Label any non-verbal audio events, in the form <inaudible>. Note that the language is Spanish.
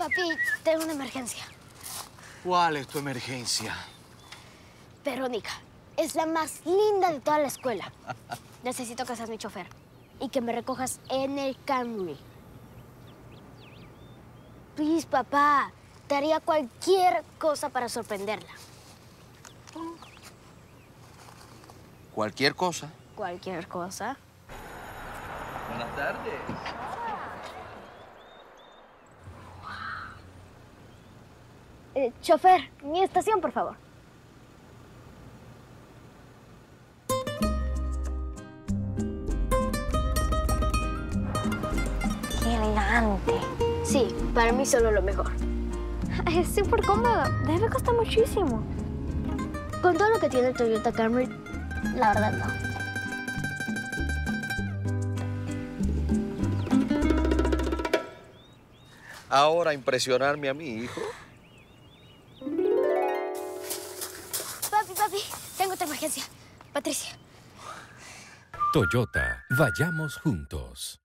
Papi, tengo una emergencia. ¿Cuál es tu emergencia? Verónica, es la más linda de toda la escuela. <laughs> Necesito que seas mi chofer y que me recojas en el Camry. Please, papá. Te haría cualquier cosa para sorprenderla. ¿Cualquier cosa? Cualquier cosa. Buenas tardes. Eh, chofer, mi estación, por favor. ¡Qué elegante! Sí, para mí solo lo mejor. Es súper cómodo. Debe costar muchísimo. Con todo lo que tiene el Toyota Camry, la verdad no. Ahora impresionarme a mi hijo. Papi, tengo otra emergencia. Patricia. Toyota, vayamos juntos.